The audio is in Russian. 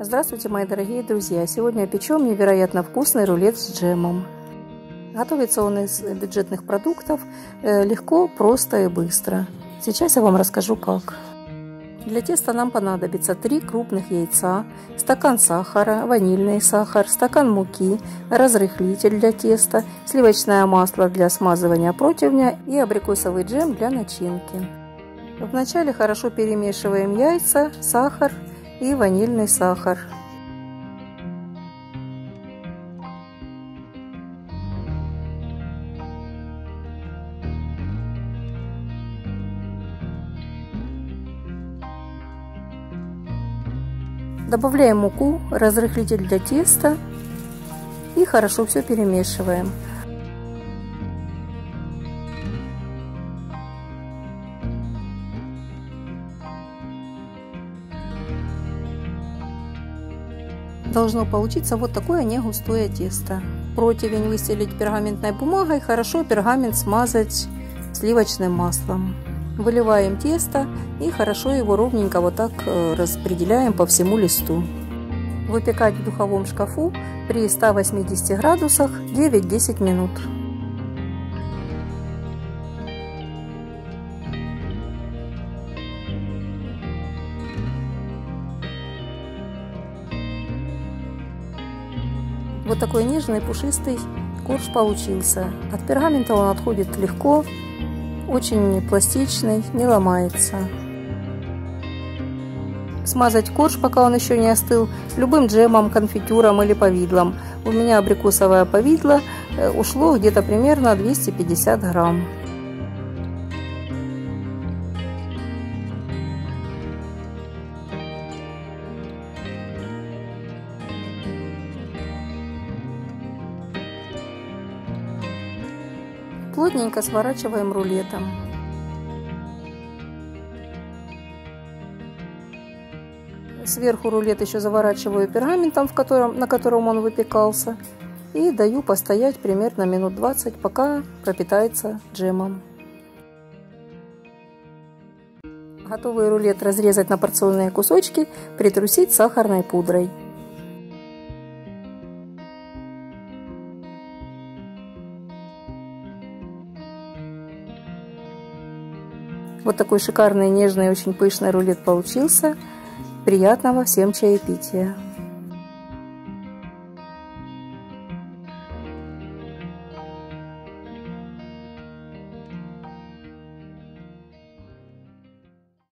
Здравствуйте, мои дорогие друзья! Сегодня печем невероятно вкусный рулет с джемом. Готовится он из бюджетных продуктов э, легко, просто и быстро. Сейчас я вам расскажу как. Для теста нам понадобится 3 крупных яйца, стакан сахара, ванильный сахар, стакан муки, разрыхлитель для теста, сливочное масло для смазывания противня и абрикосовый джем для начинки. Вначале хорошо перемешиваем яйца, сахар и ванильный сахар. Добавляем муку, разрыхлитель для теста и хорошо все перемешиваем. Должно получиться вот такое не густое тесто. Противень выстелить пергаментной бумагой, хорошо пергамент смазать сливочным маслом. Выливаем тесто и хорошо его ровненько вот так э, распределяем по всему листу. Выпекать в духовом шкафу при 180 градусах 9-10 минут. Вот такой нежный, пушистый корж получился. От пергамента он отходит легко, очень пластичный, не ломается. Смазать корж, пока он еще не остыл, любым джемом, конфитюром или повидлом. У меня абрикосовое повидло э, ушло где-то примерно 250 грамм. Плотненько сворачиваем рулетом. Сверху рулет еще заворачиваю пергаментом, в котором, на котором он выпекался. И даю постоять примерно минут 20, пока пропитается джемом. Готовый рулет разрезать на порционные кусочки, притрусить сахарной пудрой. Вот такой шикарный, нежный, очень пышный рулет получился. Приятного всем чаепития!